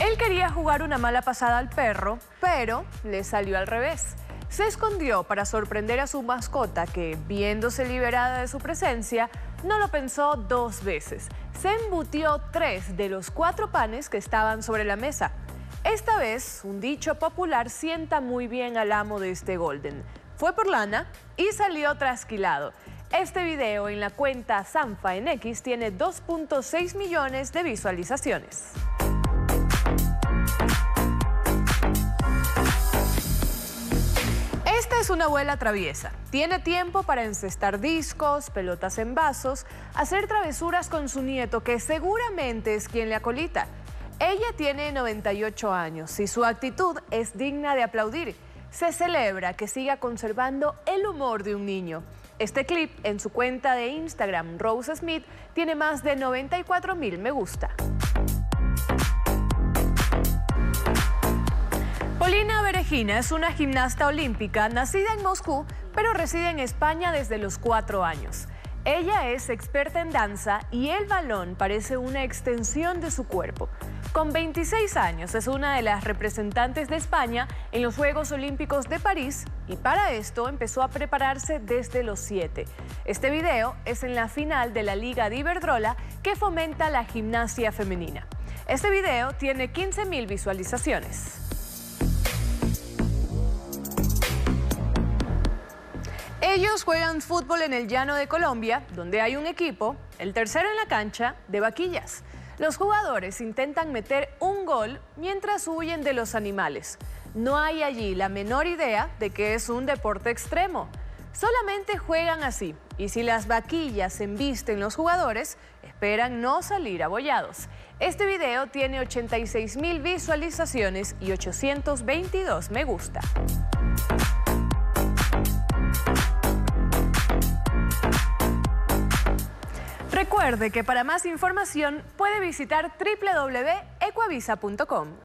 Él quería jugar una mala pasada al perro, pero le salió al revés. Se escondió para sorprender a su mascota que, viéndose liberada de su presencia, no lo pensó dos veces. Se embutió tres de los cuatro panes que estaban sobre la mesa. Esta vez, un dicho popular sienta muy bien al amo de este Golden. Fue por lana y salió trasquilado. Este video en la cuenta Sanfa en X tiene 2.6 millones de visualizaciones. Es una abuela traviesa. Tiene tiempo para encestar discos, pelotas en vasos, hacer travesuras con su nieto, que seguramente es quien le acolita. Ella tiene 98 años y su actitud es digna de aplaudir. Se celebra que siga conservando el humor de un niño. Este clip en su cuenta de Instagram, Rose Smith, tiene más de 94 mil me gusta. Berejina es una gimnasta olímpica nacida en Moscú, pero reside en España desde los cuatro años. Ella es experta en danza y el balón parece una extensión de su cuerpo. Con 26 años es una de las representantes de España en los Juegos Olímpicos de París y para esto empezó a prepararse desde los 7. Este video es en la final de la Liga de Iberdrola que fomenta la gimnasia femenina. Este video tiene 15.000 visualizaciones. Ellos juegan fútbol en el llano de Colombia, donde hay un equipo, el tercero en la cancha, de vaquillas. Los jugadores intentan meter un gol mientras huyen de los animales. No hay allí la menor idea de que es un deporte extremo. Solamente juegan así y si las vaquillas embisten los jugadores, esperan no salir abollados. Este video tiene 86 mil visualizaciones y 822 me gusta. Recuerde que para más información puede visitar www.ecuavisa.com.